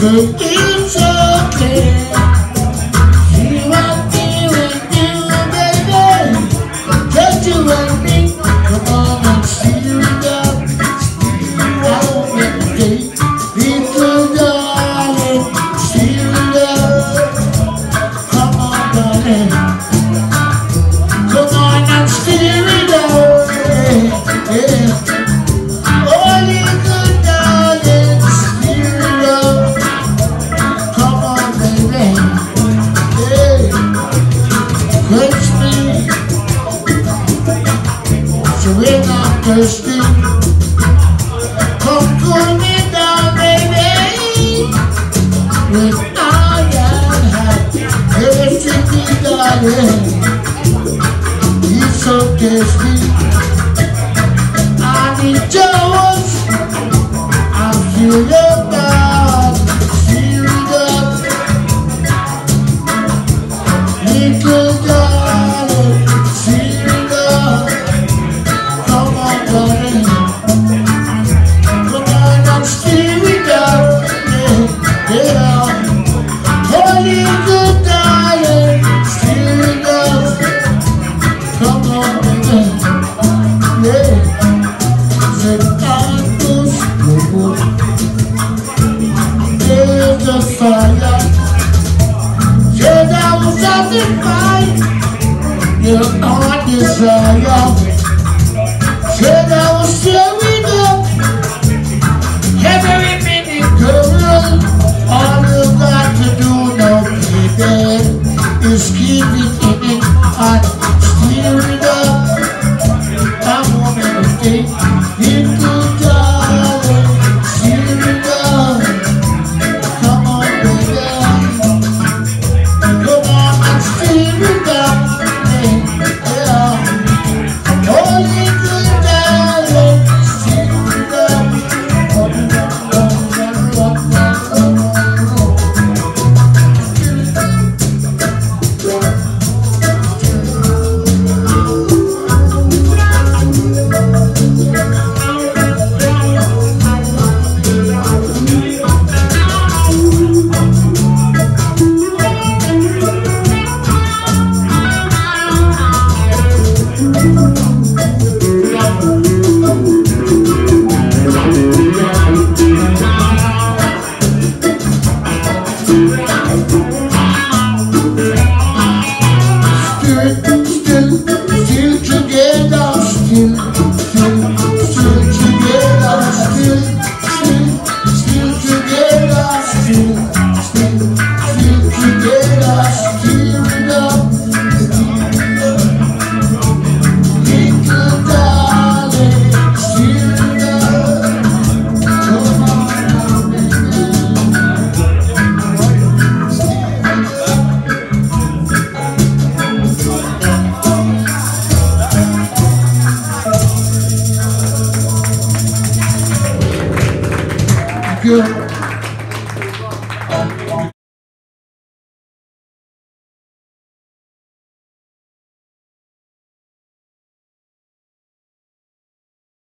to. majesty. Come cool me down, baby, with all your heart. Everything, darling, is so. I need Said I will satisfy your heart desire. Said I will share you every minute, girl. All you got to do baby, is keep it in it and steer it. Yeah.